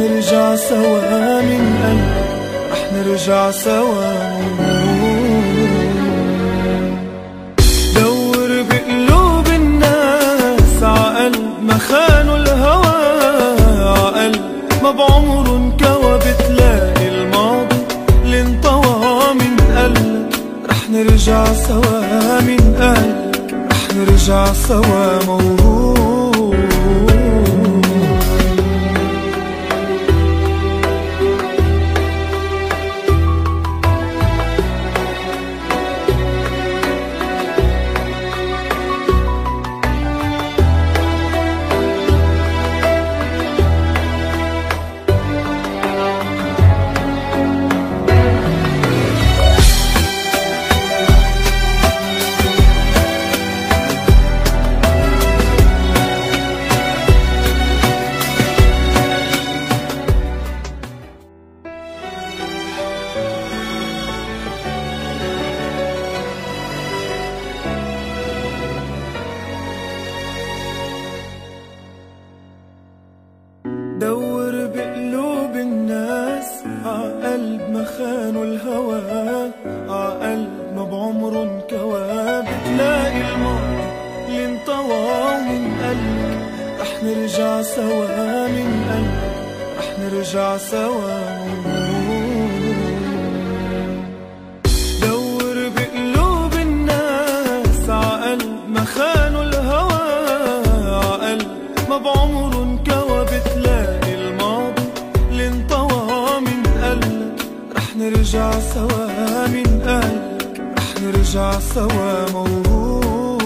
نرجع سوا من قلب رح نرجع سوا دور بقلوب الناس عقل ما خانوا الهوى عقل ما بعمره انكوى. بتلاقي الماضي اللي انطوى من قلب رح نرجع سوا من قلب رح نرجع سوا موهوب رح نرجع سوا من قلبك رح نرجع سوا دور بقلوب الناس عقلب ما خانوا الهوى عقلب ما بعمره انكوى. بتلاقي الماضي اللي انطوى من قلبك رح نرجع سوا من قلبك رح نرجع سوا موهوب